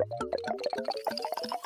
えっ?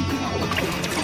わかった。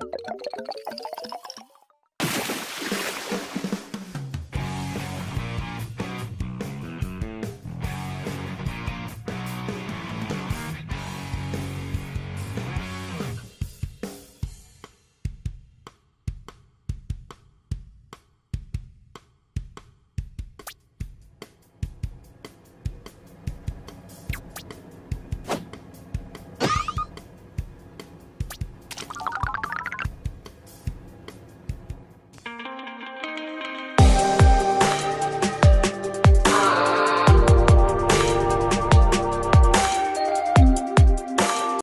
どこ?